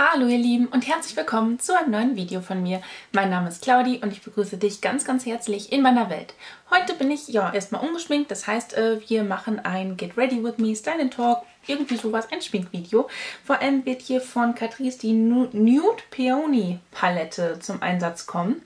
Hallo ihr Lieben und herzlich willkommen zu einem neuen Video von mir. Mein Name ist Claudi und ich begrüße dich ganz, ganz herzlich in meiner Welt. Heute bin ich ja erstmal ungeschminkt, das heißt, äh, wir machen ein Get Ready With Me Style Talk, irgendwie sowas, ein Schminkvideo. Vor allem wird hier von Catrice die Nude Peony Palette zum Einsatz kommen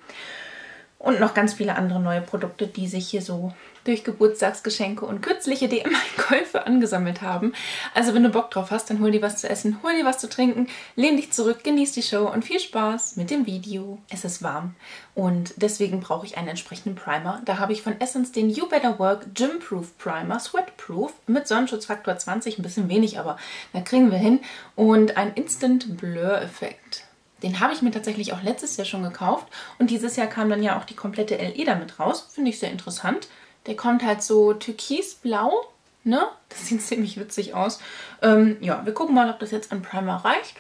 und noch ganz viele andere neue Produkte, die sich hier so durch Geburtstagsgeschenke und kürzliche DM-Einkäufe angesammelt haben. Also wenn du Bock drauf hast, dann hol dir was zu essen, hol dir was zu trinken, lehn dich zurück, genieß die Show und viel Spaß mit dem Video. Es ist warm und deswegen brauche ich einen entsprechenden Primer. Da habe ich von Essence den You Better Work Gym Proof Primer, Sweatproof mit Sonnenschutzfaktor 20, ein bisschen wenig, aber da kriegen wir hin und ein Instant Blur Effekt. Den habe ich mir tatsächlich auch letztes Jahr schon gekauft und dieses Jahr kam dann ja auch die komplette LE damit raus. Finde ich sehr interessant. Der kommt halt so türkisblau, ne? Das sieht ziemlich witzig aus. Ähm, ja, wir gucken mal, ob das jetzt an Primer reicht.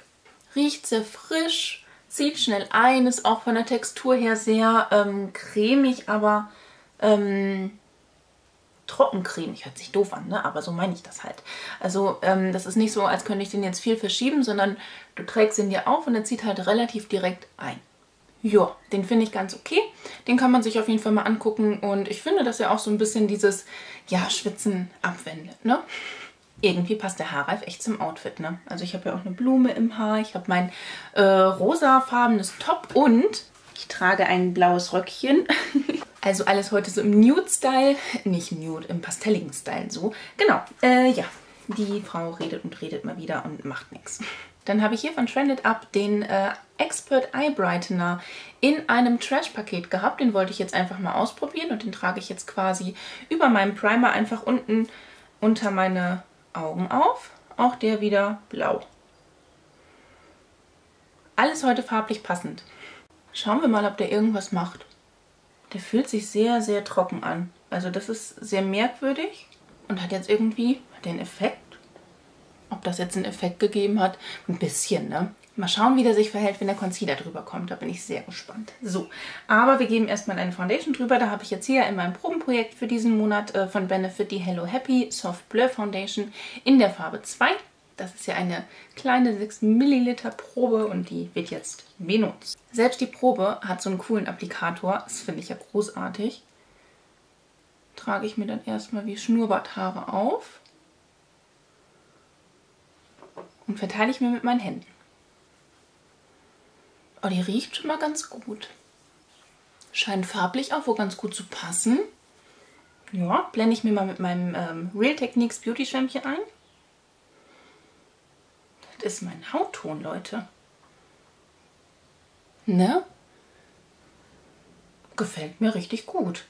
Riecht sehr frisch, zieht schnell ein, ist auch von der Textur her sehr ähm, cremig, aber ähm, trockencremig. Hört sich doof an, ne? aber so meine ich das halt. Also ähm, das ist nicht so, als könnte ich den jetzt viel verschieben, sondern du trägst ihn dir auf und er zieht halt relativ direkt ein. Ja, den finde ich ganz okay. Den kann man sich auf jeden Fall mal angucken und ich finde, dass er auch so ein bisschen dieses, ja, Schwitzen abwendet, ne? Irgendwie passt der Haarreif echt zum Outfit, ne? Also ich habe ja auch eine Blume im Haar, ich habe mein äh, rosafarbenes Top und ich trage ein blaues Röckchen. Also alles heute so im Nude-Style, nicht Nude, im pastelligen Style so. Genau, äh, ja, die Frau redet und redet mal wieder und macht nichts. Dann habe ich hier von Trended Up den äh, Expert Eye Brightener in einem Trash-Paket gehabt. Den wollte ich jetzt einfach mal ausprobieren und den trage ich jetzt quasi über meinem Primer einfach unten unter meine Augen auf. Auch der wieder blau. Alles heute farblich passend. Schauen wir mal, ob der irgendwas macht. Der fühlt sich sehr, sehr trocken an. Also das ist sehr merkwürdig und hat jetzt irgendwie den Effekt. Ob das jetzt einen Effekt gegeben hat? Ein bisschen, ne? Mal schauen, wie der sich verhält, wenn der Concealer drüber kommt. Da bin ich sehr gespannt. So, aber wir geben erstmal eine Foundation drüber. Da habe ich jetzt hier in meinem Probenprojekt für diesen Monat äh, von Benefit die Hello Happy Soft Blur Foundation in der Farbe 2. Das ist ja eine kleine 6 Milliliter Probe und die wird jetzt benutzt. Selbst die Probe hat so einen coolen Applikator. Das finde ich ja großartig. Trage ich mir dann erstmal wie Schnurrbarthaare auf und verteile ich mir mit meinen Händen. Oh, die riecht schon mal ganz gut. Scheint farblich auch wohl ganz gut zu passen. Ja, blende ich mir mal mit meinem ähm, Real Techniques Beauty Schwämmchen ein ist mein Hautton, Leute. Ne? Gefällt mir richtig gut.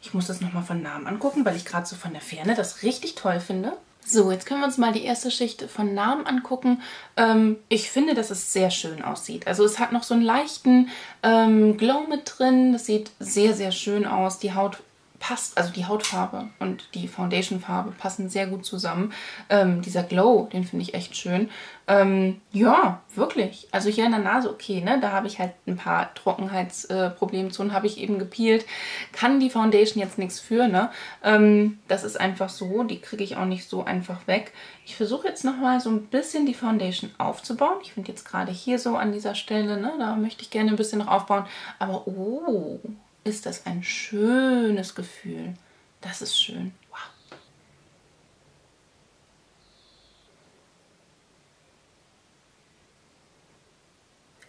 Ich muss das nochmal von Namen angucken, weil ich gerade so von der Ferne das richtig toll finde. So, jetzt können wir uns mal die erste Schicht von Namen angucken. Ähm, ich finde, dass es sehr schön aussieht. Also es hat noch so einen leichten ähm, Glow mit drin. Das sieht sehr, sehr schön aus. Die Haut passt, also die Hautfarbe und die Foundation-Farbe passen sehr gut zusammen. Ähm, dieser Glow, den finde ich echt schön. Ähm, ja, wirklich. Also hier in der Nase okay, ne? Da habe ich halt ein paar Trockenheitsproblemzonen, äh, habe ich eben gepielt. Kann die Foundation jetzt nichts für, ne? Ähm, das ist einfach so, die kriege ich auch nicht so einfach weg. Ich versuche jetzt nochmal so ein bisschen die Foundation aufzubauen. Ich finde jetzt gerade hier so an dieser Stelle, ne? Da möchte ich gerne ein bisschen noch aufbauen. Aber oh, ist das ein schönes Gefühl. Das ist schön. Wow.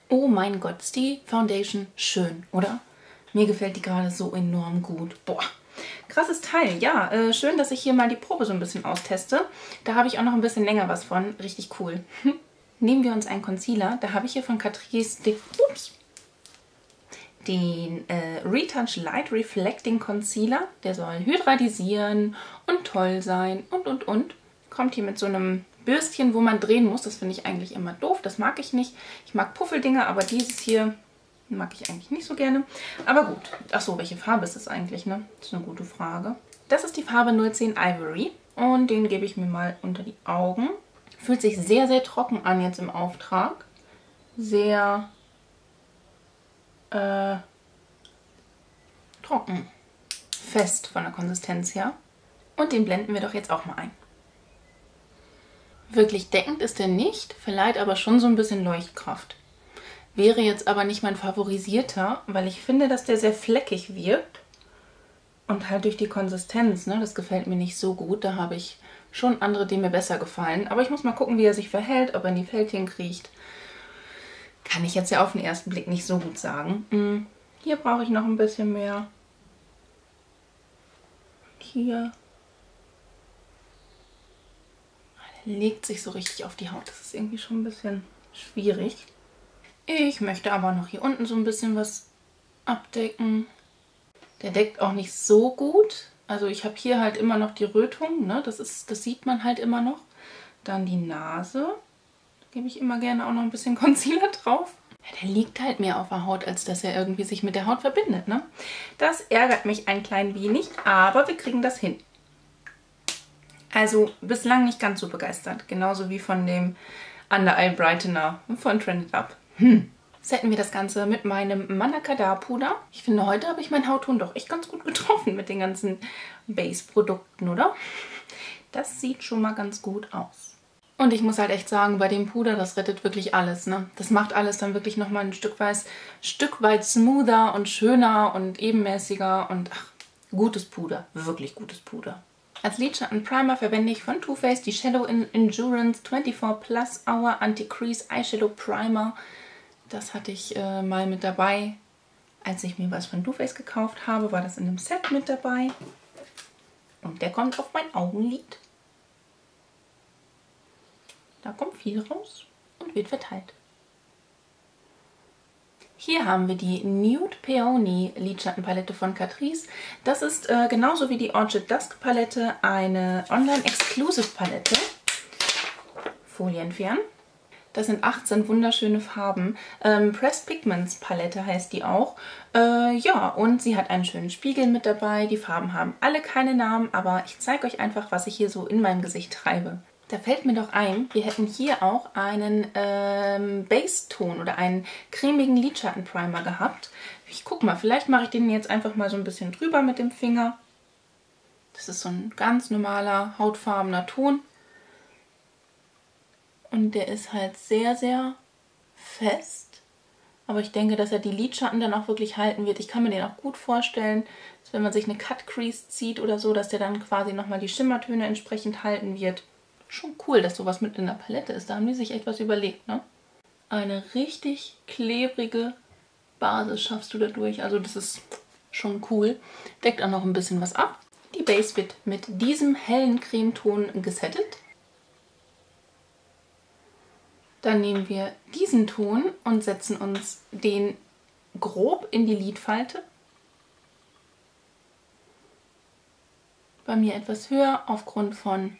Oh mein Gott, ist die Foundation schön, oder? Mir gefällt die gerade so enorm gut. Boah, krasses Teil. Ja, äh, schön, dass ich hier mal die Probe so ein bisschen austeste. Da habe ich auch noch ein bisschen länger was von. Richtig cool. Nehmen wir uns einen Concealer. Da habe ich hier von Catrice de... Ups, den äh, Retouch Light Reflecting Concealer. Der soll hydratisieren und toll sein und, und, und. Kommt hier mit so einem Bürstchen, wo man drehen muss. Das finde ich eigentlich immer doof. Das mag ich nicht. Ich mag Puffeldinger, aber dieses hier mag ich eigentlich nicht so gerne. Aber gut. Achso, welche Farbe ist das eigentlich, ne? Das ist eine gute Frage. Das ist die Farbe 010 Ivory. Und den gebe ich mir mal unter die Augen. Fühlt sich sehr, sehr trocken an jetzt im Auftrag. Sehr äh, trocken. Fest von der Konsistenz her. Und den blenden wir doch jetzt auch mal ein. Wirklich deckend ist er nicht, verleiht aber schon so ein bisschen Leuchtkraft. Wäre jetzt aber nicht mein favorisierter, weil ich finde, dass der sehr fleckig wirkt. Und halt durch die Konsistenz, ne, das gefällt mir nicht so gut. Da habe ich schon andere, die mir besser gefallen. Aber ich muss mal gucken, wie er sich verhält, ob er in die Fältchen kriecht. Kann ich jetzt ja auf den ersten Blick nicht so gut sagen. Hm, hier brauche ich noch ein bisschen mehr. Hier. Der legt sich so richtig auf die Haut. Das ist irgendwie schon ein bisschen schwierig. Ich möchte aber noch hier unten so ein bisschen was abdecken. Der deckt auch nicht so gut. Also ich habe hier halt immer noch die Rötung, ne? das, ist, das sieht man halt immer noch. Dann die Nase. Gebe ich immer gerne auch noch ein bisschen Concealer drauf. Ja, der liegt halt mehr auf der Haut, als dass er irgendwie sich mit der Haut verbindet. Ne? Das ärgert mich ein klein wenig, aber wir kriegen das hin. Also bislang nicht ganz so begeistert. Genauso wie von dem Under Eye Brightener von Trended Up. Hm setten wir das Ganze mit meinem Manakada-Puder. Ich finde, heute habe ich meinen Hautton doch echt ganz gut getroffen mit den ganzen Base-Produkten, oder? Das sieht schon mal ganz gut aus. Und ich muss halt echt sagen, bei dem Puder, das rettet wirklich alles. Ne? Das macht alles dann wirklich nochmal ein Stück weit, Stück weit smoother und schöner und ebenmäßiger und ach, gutes Puder. Wirklich gutes Puder. Als Lidschatten Primer verwende ich von Too Faced die Shadow in Endurance 24 Plus Hour Anti-Crease Eyeshadow Primer. Das hatte ich äh, mal mit dabei. Als ich mir was von Too Faced gekauft habe, war das in einem Set mit dabei. Und der kommt auf mein Augenlid. Da kommt viel raus und wird verteilt. Hier haben wir die Nude Peony Lidschattenpalette von Catrice. Das ist äh, genauso wie die Orchid Dusk Palette eine Online-Exclusive Palette. Folie entfernen. Das sind 18 wunderschöne Farben. Ähm, Pressed Pigments Palette heißt die auch. Äh, ja, und sie hat einen schönen Spiegel mit dabei. Die Farben haben alle keine Namen, aber ich zeige euch einfach, was ich hier so in meinem Gesicht treibe. Da fällt mir doch ein, wir hätten hier auch einen ähm, Base-Ton oder einen cremigen Lidschattenprimer gehabt. Ich guck mal, vielleicht mache ich den jetzt einfach mal so ein bisschen drüber mit dem Finger. Das ist so ein ganz normaler, hautfarbener Ton. Und der ist halt sehr, sehr fest. Aber ich denke, dass er die Lidschatten dann auch wirklich halten wird. Ich kann mir den auch gut vorstellen, dass wenn man sich eine Cut Crease zieht oder so, dass der dann quasi nochmal die Schimmertöne entsprechend halten wird. Schon cool, dass sowas mit in der Palette ist. Da haben die sich etwas überlegt, ne? Eine richtig klebrige Basis schaffst du dadurch. Also das ist schon cool. Deckt auch noch ein bisschen was ab. Die Base wird mit diesem hellen Cremeton gesettet. Dann nehmen wir diesen Ton und setzen uns den grob in die Lidfalte. Bei mir etwas höher aufgrund von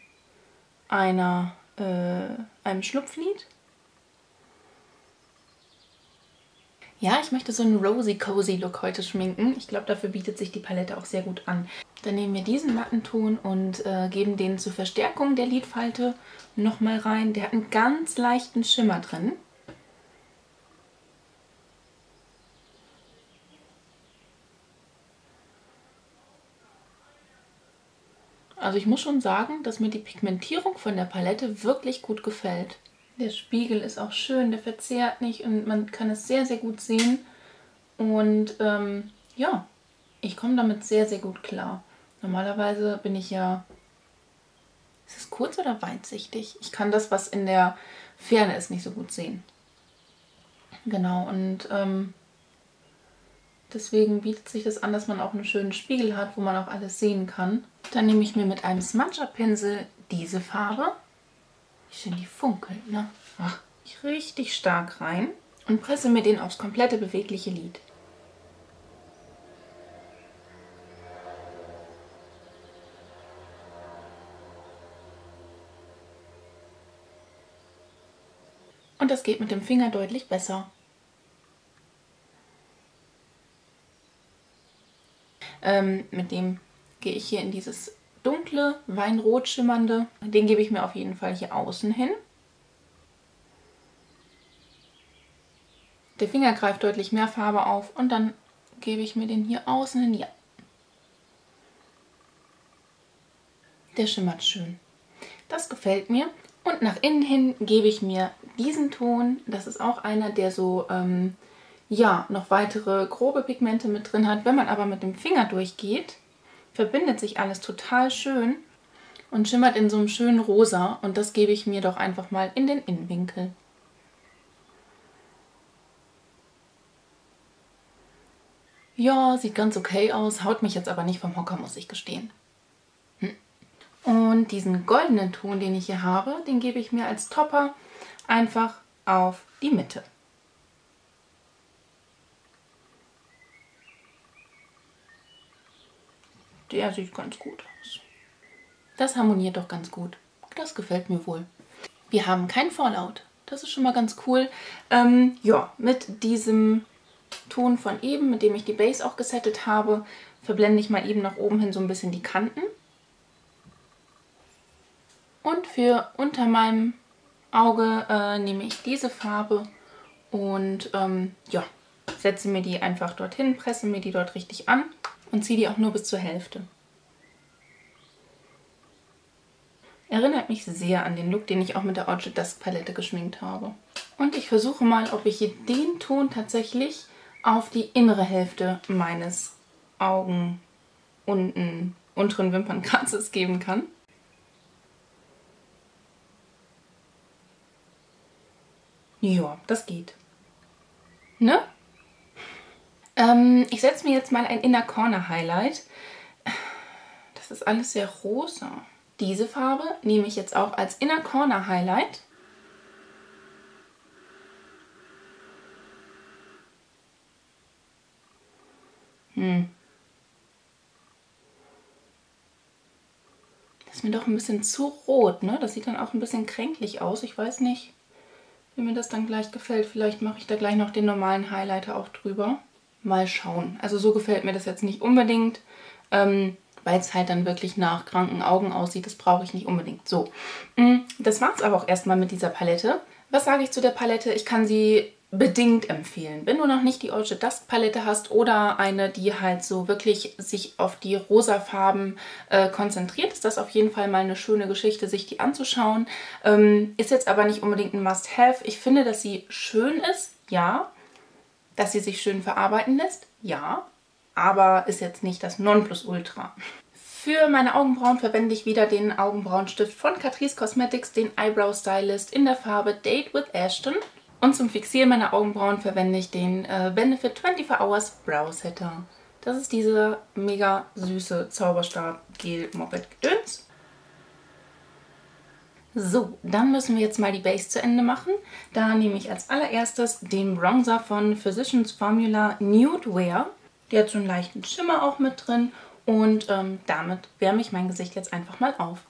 einer, äh, einem Schlupflid. Ja, ich möchte so einen rosy cozy Look heute schminken. Ich glaube, dafür bietet sich die Palette auch sehr gut an. Dann nehmen wir diesen matten Ton und äh, geben den zur Verstärkung der Lidfalte nochmal rein. Der hat einen ganz leichten Schimmer drin. Also ich muss schon sagen, dass mir die Pigmentierung von der Palette wirklich gut gefällt. Der Spiegel ist auch schön, der verzerrt nicht und man kann es sehr, sehr gut sehen. Und ähm, ja, ich komme damit sehr, sehr gut klar. Normalerweise bin ich ja... Ist es kurz oder weitsichtig? Ich kann das, was in der Ferne ist, nicht so gut sehen. Genau, und ähm, deswegen bietet sich das an, dass man auch einen schönen Spiegel hat, wo man auch alles sehen kann. Dann nehme ich mir mit einem Smudger-Pinsel diese Farbe. Wie schön die funkelt, ne? Ach, richtig stark rein und presse mir den aufs komplette bewegliche Lid. Und das geht mit dem Finger deutlich besser. Ähm, mit dem gehe ich hier in dieses dunkle, weinrot schimmernde. Den gebe ich mir auf jeden Fall hier außen hin. Der Finger greift deutlich mehr Farbe auf und dann gebe ich mir den hier außen hin. Ja. Der schimmert schön. Das gefällt mir. Und nach innen hin gebe ich mir diesen Ton. Das ist auch einer, der so, ähm, ja, noch weitere grobe Pigmente mit drin hat. Wenn man aber mit dem Finger durchgeht, verbindet sich alles total schön und schimmert in so einem schönen Rosa. Und das gebe ich mir doch einfach mal in den Innenwinkel. Ja, sieht ganz okay aus, haut mich jetzt aber nicht vom Hocker, muss ich gestehen. Und diesen goldenen Ton, den ich hier habe, den gebe ich mir als Topper einfach auf die Mitte. Der sieht ganz gut aus. Das harmoniert doch ganz gut. Das gefällt mir wohl. Wir haben kein Fallout. Das ist schon mal ganz cool. Ähm, ja, mit diesem Ton von eben, mit dem ich die Base auch gesettet habe, verblende ich mal eben nach oben hin so ein bisschen die Kanten. Und für unter meinem Auge äh, nehme ich diese Farbe und ähm, ja, setze mir die einfach dorthin, presse mir die dort richtig an und ziehe die auch nur bis zur Hälfte. Erinnert mich sehr an den Look, den ich auch mit der Orchid Dusk Palette geschminkt habe. Und ich versuche mal, ob ich den Ton tatsächlich auf die innere Hälfte meines Augen unten unteren Wimpernkratzes geben kann. Ja, das geht. Ne? Ähm, ich setze mir jetzt mal ein Inner Corner Highlight. Das ist alles sehr rosa. Diese Farbe nehme ich jetzt auch als Inner Corner Highlight. Hm. Das ist mir doch ein bisschen zu rot, ne? Das sieht dann auch ein bisschen kränklich aus. Ich weiß nicht. Wenn mir das dann gleich gefällt, vielleicht mache ich da gleich noch den normalen Highlighter auch drüber. Mal schauen. Also so gefällt mir das jetzt nicht unbedingt, ähm, weil es halt dann wirklich nach kranken Augen aussieht. Das brauche ich nicht unbedingt. So, mm, das war es aber auch erstmal mit dieser Palette. Was sage ich zu der Palette? Ich kann sie bedingt empfehlen. Wenn du noch nicht die Orchid Dusk Palette hast oder eine, die halt so wirklich sich auf die rosa Farben äh, konzentriert, ist das auf jeden Fall mal eine schöne Geschichte, sich die anzuschauen. Ähm, ist jetzt aber nicht unbedingt ein Must-Have. Ich finde, dass sie schön ist, ja. Dass sie sich schön verarbeiten lässt, ja. Aber ist jetzt nicht das Nonplusultra. Für meine Augenbrauen verwende ich wieder den Augenbrauenstift von Catrice Cosmetics, den Eyebrow Stylist in der Farbe Date with Ashton. Und zum Fixieren meiner Augenbrauen verwende ich den äh, Benefit 24 Hours Brow Setter. Das ist dieser mega süße Zauberstab Gel Moped Gedöns. So, dann müssen wir jetzt mal die Base zu Ende machen. Da nehme ich als allererstes den Bronzer von Physicians Formula Nude Wear. Der hat so einen leichten Schimmer auch mit drin und ähm, damit wärme ich mein Gesicht jetzt einfach mal auf.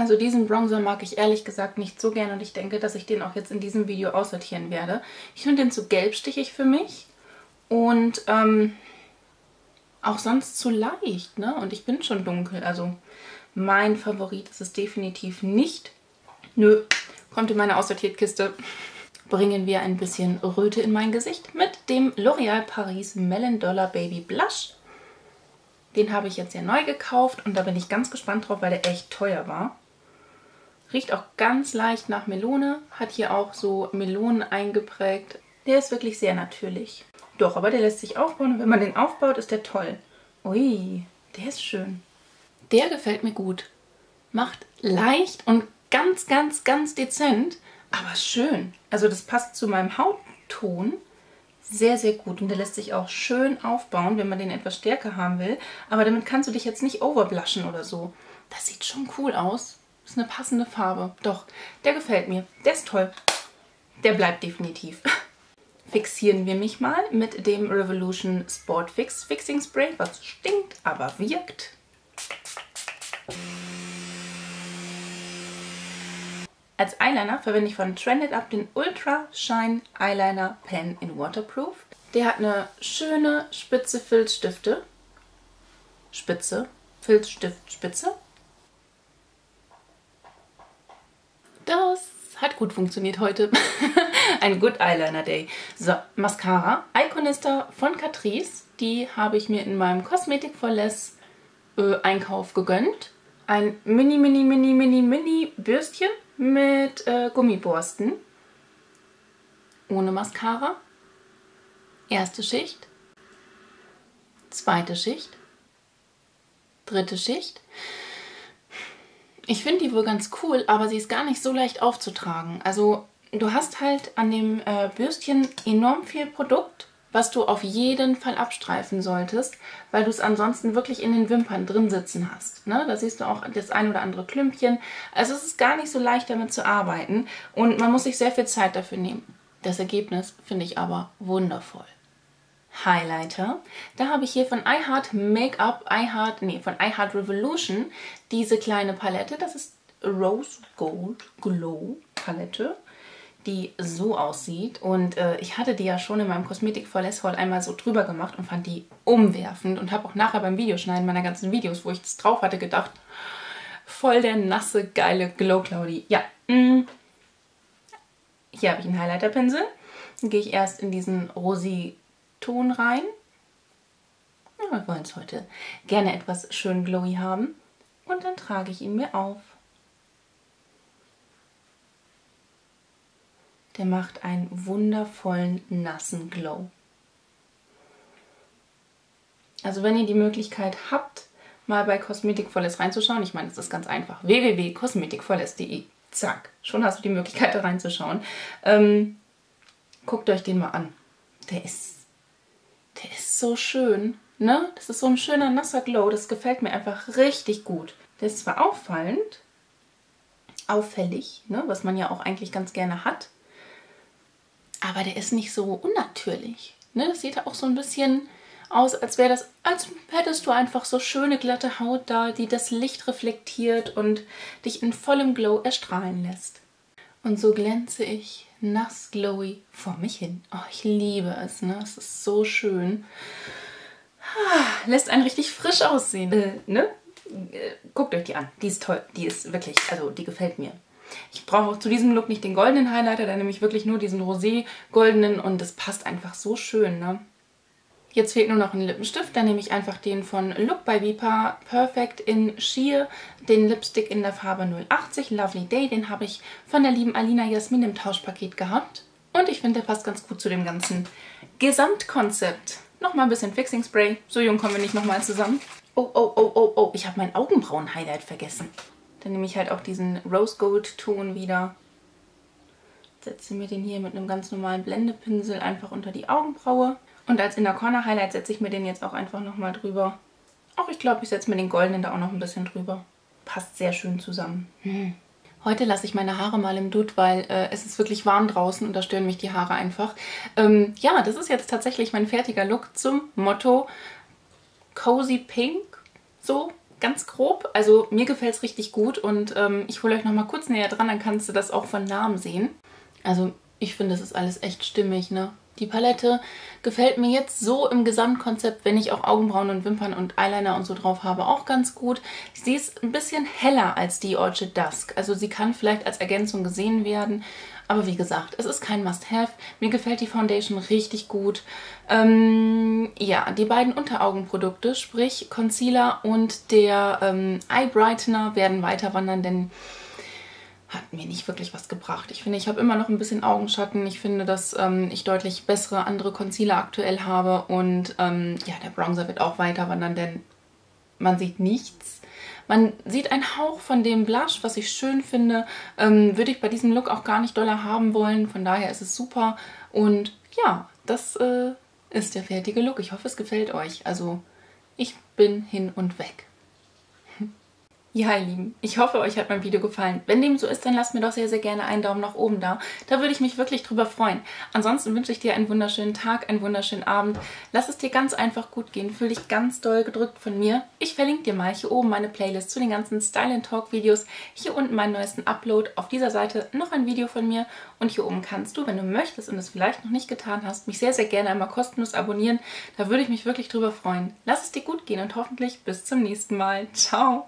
Also diesen Bronzer mag ich ehrlich gesagt nicht so gern und ich denke, dass ich den auch jetzt in diesem Video aussortieren werde. Ich finde den zu gelbstichig für mich und ähm, auch sonst zu leicht. Ne? Und ich bin schon dunkel, also mein Favorit ist es definitiv nicht. Nö, kommt in meine Aussortiertkiste. Bringen wir ein bisschen Röte in mein Gesicht mit dem L'Oreal Paris Melon Dollar Baby Blush. Den habe ich jetzt ja neu gekauft und da bin ich ganz gespannt drauf, weil der echt teuer war. Riecht auch ganz leicht nach Melone, hat hier auch so Melonen eingeprägt. Der ist wirklich sehr natürlich. Doch, aber der lässt sich aufbauen und wenn man den aufbaut, ist der toll. Ui, der ist schön. Der gefällt mir gut. Macht leicht und ganz, ganz, ganz dezent, aber schön. Also das passt zu meinem Hautton sehr, sehr gut. Und der lässt sich auch schön aufbauen, wenn man den etwas stärker haben will. Aber damit kannst du dich jetzt nicht overblushen oder so. Das sieht schon cool aus. Ist eine passende Farbe. Doch, der gefällt mir. Der ist toll. Der bleibt definitiv. Fixieren wir mich mal mit dem Revolution Sport Fix Fixing Spray, was stinkt, aber wirkt. Als Eyeliner verwende ich von Trended Up den Ultra Shine Eyeliner Pen in Waterproof. Der hat eine schöne spitze Filzstifte. Spitze. Filzstift Spitze. Das hat gut funktioniert heute. Ein Good Eyeliner Day. So, Mascara. Iconista von Catrice. Die habe ich mir in meinem Kosmetik for Less äh, Einkauf gegönnt. Ein mini, mini, mini, mini, mini Bürstchen mit äh, Gummiborsten. Ohne Mascara. Erste Schicht. Zweite Schicht. Dritte Schicht. Ich finde die wohl ganz cool, aber sie ist gar nicht so leicht aufzutragen. Also du hast halt an dem äh, Bürstchen enorm viel Produkt, was du auf jeden Fall abstreifen solltest, weil du es ansonsten wirklich in den Wimpern drin sitzen hast. Ne? Da siehst du auch das ein oder andere Klümpchen. Also es ist gar nicht so leicht damit zu arbeiten und man muss sich sehr viel Zeit dafür nehmen. Das Ergebnis finde ich aber wundervoll. Highlighter. Da habe ich hier von iHeart Make-up, iHeart, nee, von iHeart Revolution diese kleine Palette. Das ist Rose Gold Glow Palette, die so aussieht. Und äh, ich hatte die ja schon in meinem Kosmetik Less Haul einmal so drüber gemacht und fand die umwerfend und habe auch nachher beim Videoschneiden meiner ganzen Videos, wo ich das drauf hatte, gedacht, voll der nasse, geile Glow Cloudy. Ja, mh. Mm. hier habe ich einen Highlighterpinsel. Gehe ich erst in diesen Rosi Ton rein. Ja, wir wollen es heute gerne etwas schön glowy haben. Und dann trage ich ihn mir auf. Der macht einen wundervollen, nassen Glow. Also wenn ihr die Möglichkeit habt, mal bei Kosmetikvolles reinzuschauen, ich meine, es ist ganz einfach, www.kosmetikvolles.de, zack, schon hast du die Möglichkeit da reinzuschauen. Ähm, guckt euch den mal an. Der ist der ist so schön. Ne? Das ist so ein schöner nasser Glow. Das gefällt mir einfach richtig gut. Der ist zwar auffallend, auffällig, ne? was man ja auch eigentlich ganz gerne hat, aber der ist nicht so unnatürlich. Ne? Das sieht auch so ein bisschen aus, als wäre das, als hättest du einfach so schöne glatte Haut da, die das Licht reflektiert und dich in vollem Glow erstrahlen lässt. Und so glänze ich nass glowy vor mich hin. Oh, ich liebe es, ne? Es ist so schön. Ah, lässt einen richtig frisch aussehen, äh, ne? Äh, guckt euch die an. Die ist toll. Die ist wirklich, also die gefällt mir. Ich brauche auch zu diesem Look nicht den goldenen Highlighter, da nehme ich wirklich nur diesen rosé-goldenen und das passt einfach so schön, ne? Jetzt fehlt nur noch ein Lippenstift. Dann nehme ich einfach den von Look by Vipa Perfect in Sheer, den Lipstick in der Farbe 080 Lovely Day. Den habe ich von der lieben Alina Jasmin im Tauschpaket gehabt. Und ich finde, der passt ganz gut zu dem ganzen Gesamtkonzept. Nochmal ein bisschen Fixing Spray. So jung kommen wir nicht nochmal zusammen. Oh, oh, oh, oh, oh. Ich habe mein Augenbrauen-Highlight vergessen. Dann nehme ich halt auch diesen Rose Gold Ton wieder. Setze mir den hier mit einem ganz normalen Blendepinsel einfach unter die Augenbraue. Und als Inner Corner Highlight setze ich mir den jetzt auch einfach nochmal drüber. Auch ich glaube, ich setze mir den goldenen da auch noch ein bisschen drüber. Passt sehr schön zusammen. Hm. Heute lasse ich meine Haare mal im Dutt, weil äh, es ist wirklich warm draußen und da stören mich die Haare einfach. Ähm, ja, das ist jetzt tatsächlich mein fertiger Look zum Motto Cozy Pink. So, ganz grob. Also mir gefällt es richtig gut und ähm, ich hole euch nochmal kurz näher dran, dann kannst du das auch von Namen sehen. Also ich finde, es ist alles echt stimmig, ne? Die Palette gefällt mir jetzt so im Gesamtkonzept, wenn ich auch Augenbrauen und Wimpern und Eyeliner und so drauf habe, auch ganz gut. Sie ist ein bisschen heller als die Orchid Dusk. Also sie kann vielleicht als Ergänzung gesehen werden. Aber wie gesagt, es ist kein Must-Have. Mir gefällt die Foundation richtig gut. Ähm, ja, die beiden Unteraugenprodukte, sprich Concealer und der ähm, Eye Brightener werden weiter wandern, denn hat mir nicht wirklich was gebracht. Ich finde, ich habe immer noch ein bisschen Augenschatten. Ich finde, dass ähm, ich deutlich bessere andere Concealer aktuell habe. Und ähm, ja, der Bronzer wird auch weiter wandern, denn man sieht nichts. Man sieht einen Hauch von dem Blush, was ich schön finde. Ähm, würde ich bei diesem Look auch gar nicht doller haben wollen. Von daher ist es super. Und ja, das äh, ist der fertige Look. Ich hoffe, es gefällt euch. Also, ich bin hin und weg. Ja, ihr Lieben, ich hoffe, euch hat mein Video gefallen. Wenn dem so ist, dann lasst mir doch sehr, sehr gerne einen Daumen nach oben da. Da würde ich mich wirklich drüber freuen. Ansonsten wünsche ich dir einen wunderschönen Tag, einen wunderschönen Abend. Lass es dir ganz einfach gut gehen. Fühl dich ganz doll gedrückt von mir. Ich verlinke dir mal hier oben meine Playlist zu den ganzen Style Talk Videos. Hier unten meinen neuesten Upload. Auf dieser Seite noch ein Video von mir. Und hier oben kannst du, wenn du möchtest und es vielleicht noch nicht getan hast, mich sehr, sehr gerne einmal kostenlos abonnieren. Da würde ich mich wirklich drüber freuen. Lass es dir gut gehen und hoffentlich bis zum nächsten Mal. Ciao!